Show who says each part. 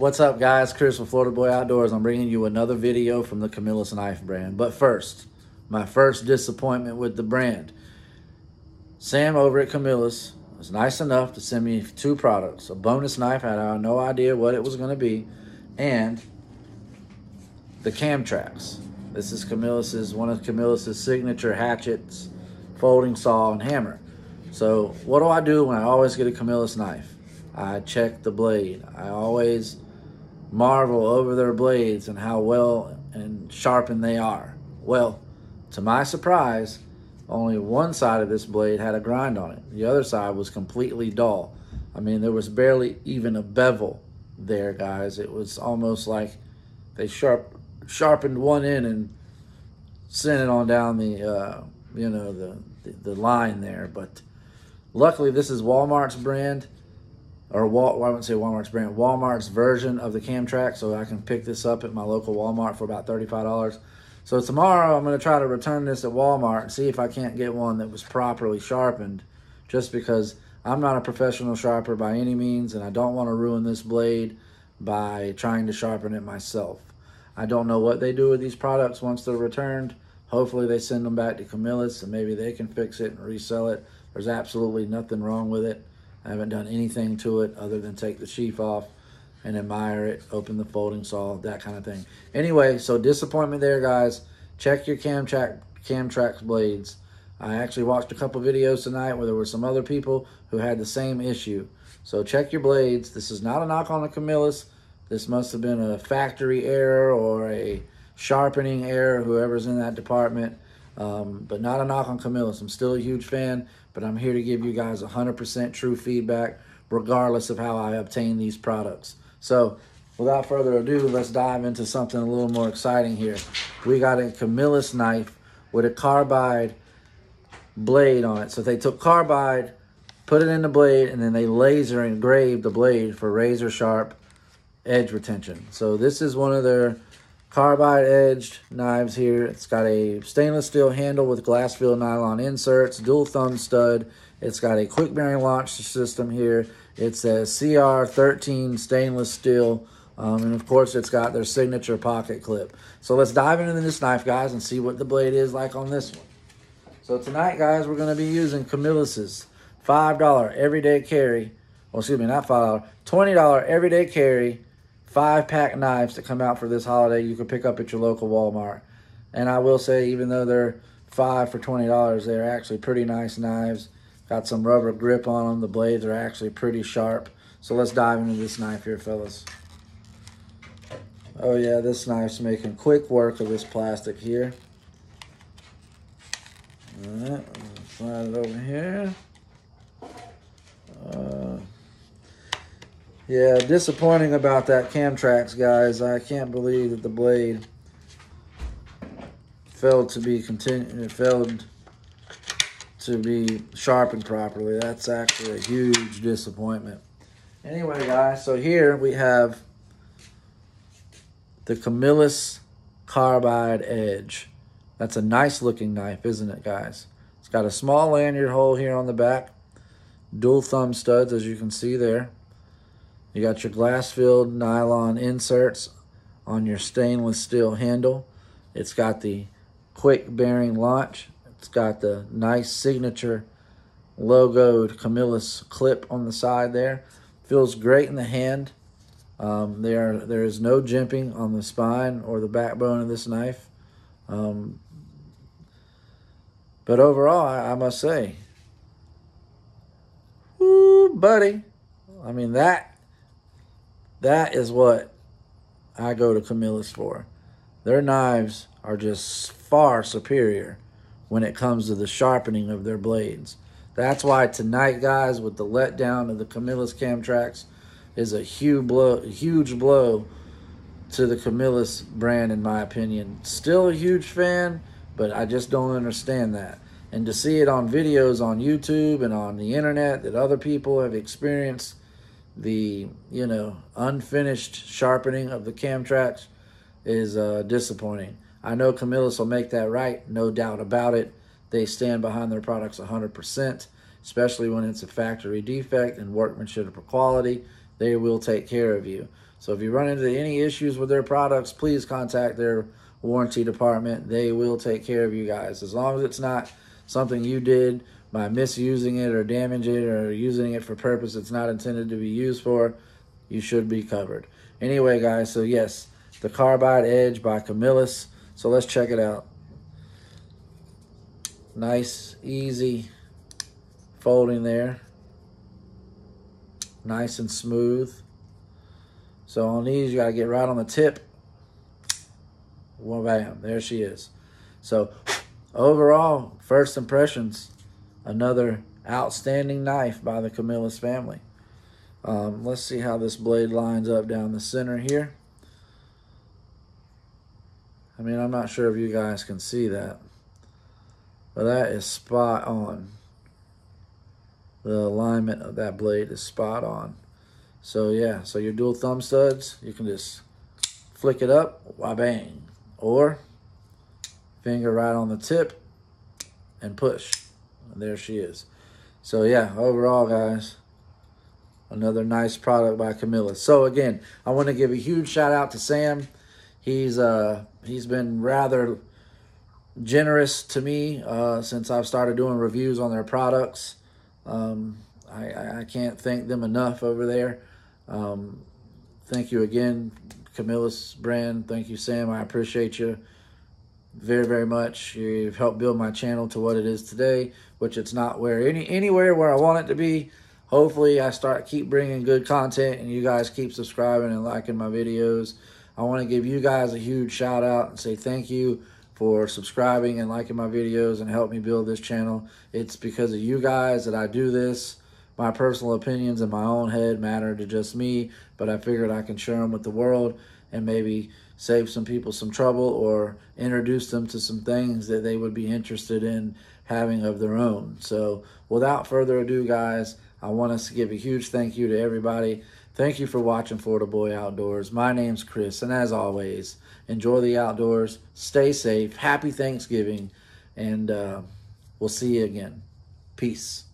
Speaker 1: What's up, guys? Chris with Florida Boy Outdoors. I'm bringing you another video from the Camillus Knife brand. But first, my first disappointment with the brand. Sam over at Camillus was nice enough to send me two products. A bonus knife, I had no idea what it was going to be, and the Camtrax. This is Camillus's, one of Camillus's signature hatchets, folding saw, and hammer. So what do I do when I always get a Camillus knife? I check the blade. I always marvel over their blades and how well and sharpened they are. Well, to my surprise, only one side of this blade had a grind on it. The other side was completely dull. I mean, there was barely even a bevel there, guys. It was almost like they sharp sharpened one end and sent it on down the, uh, you know, the, the, the line there. But luckily, this is Walmart's brand or Wal, well, I wouldn't say Walmart's brand, Walmart's version of the Camtrax, so I can pick this up at my local Walmart for about $35. So tomorrow I'm going to try to return this at Walmart and see if I can't get one that was properly sharpened, just because I'm not a professional sharper by any means, and I don't want to ruin this blade by trying to sharpen it myself. I don't know what they do with these products once they're returned. Hopefully they send them back to Camillus and maybe they can fix it and resell it. There's absolutely nothing wrong with it. I haven't done anything to it other than take the sheath off and admire it, open the folding saw, that kind of thing. Anyway, so disappointment there, guys. Check your Camtrax, Camtrax blades. I actually watched a couple videos tonight where there were some other people who had the same issue. So check your blades. This is not a knock on the Camillus. This must have been a factory error or a sharpening error, whoever's in that department. Um, but not a knock on Camillus. I'm still a huge fan, but I'm here to give you guys 100% true feedback, regardless of how I obtain these products. So, without further ado, let's dive into something a little more exciting here. We got a Camillus knife with a carbide blade on it. So they took carbide, put it in the blade, and then they laser engraved the blade for razor sharp edge retention. So this is one of their carbide edged knives here. It's got a stainless steel handle with glass filled nylon inserts, dual thumb stud. It's got a quick bearing launch system here. It's a CR13 stainless steel. Um, and of course, it's got their signature pocket clip. So let's dive into this knife, guys, and see what the blade is like on this one. So tonight, guys, we're going to be using Camillus's $5 everyday carry. Well, excuse me, not $5, $20 everyday carry five pack knives that come out for this holiday you can pick up at your local Walmart. And I will say, even though they're five for $20, they're actually pretty nice knives. Got some rubber grip on them. The blades are actually pretty sharp. So let's dive into this knife here, fellas. Oh yeah, this knife's making quick work of this plastic here. All right, slide it over here. Yeah, disappointing about that Camtrax, guys. I can't believe that the blade failed to be continu failed to be sharpened properly. That's actually a huge disappointment. Anyway, guys, so here we have the Camillus Carbide Edge. That's a nice looking knife, isn't it, guys? It's got a small lanyard hole here on the back. Dual thumb studs, as you can see there. You got your glass-filled nylon inserts on your stainless steel handle. It's got the quick bearing launch. It's got the nice signature logoed Camillus clip on the side there. Feels great in the hand. Um, there, there is no jimping on the spine or the backbone of this knife. Um, but overall, I, I must say, whoo, buddy. I mean, that that is what I go to Camillus for. Their knives are just far superior when it comes to the sharpening of their blades. That's why tonight, guys, with the letdown of the Camillus Camtrax, is a huge blow, huge blow to the Camillus brand, in my opinion. Still a huge fan, but I just don't understand that. And to see it on videos on YouTube and on the internet that other people have experienced the you know unfinished sharpening of the Camtrax is uh, disappointing. I know Camillus will make that right, no doubt about it. They stand behind their products 100%, especially when it's a factory defect and workmanship or quality. they will take care of you. So if you run into any issues with their products, please contact their warranty department. They will take care of you guys. As long as it's not something you did by misusing it or damaging it or using it for purpose it's not intended to be used for, you should be covered. Anyway, guys, so yes, the Carbide Edge by Camillus. So let's check it out. Nice, easy folding there. Nice and smooth. So on these, you got to get right on the tip. Well, bam, there she is. So overall, first impressions, another outstanding knife by the Camillus family. Um, let's see how this blade lines up down the center here. I mean, I'm not sure if you guys can see that, but that is spot on. The alignment of that blade is spot on. So yeah, so your dual thumb studs, you can just flick it up, wah bang, or finger right on the tip and push. And there she is. So yeah, overall guys, another nice product by Camillus. So again, I want to give a huge shout out to Sam. He's uh he's been rather generous to me uh, since I've started doing reviews on their products. Um, I, I can't thank them enough over there. Um, thank you again, Camillus brand. Thank you, Sam. I appreciate you very, very much. You've helped build my channel to what it is today, which it's not where any anywhere where I want it to be. Hopefully, I start keep bringing good content, and you guys keep subscribing and liking my videos. I want to give you guys a huge shout out and say thank you for subscribing and liking my videos and help me build this channel. It's because of you guys that I do this. My personal opinions in my own head matter to just me, but I figured I can share them with the world and maybe save some people some trouble or introduce them to some things that they would be interested in having of their own. So without further ado, guys, I want us to give a huge thank you to everybody. Thank you for watching Florida Boy Outdoors. My name's Chris, and as always, enjoy the outdoors, stay safe, happy Thanksgiving, and uh, we'll see you again. Peace.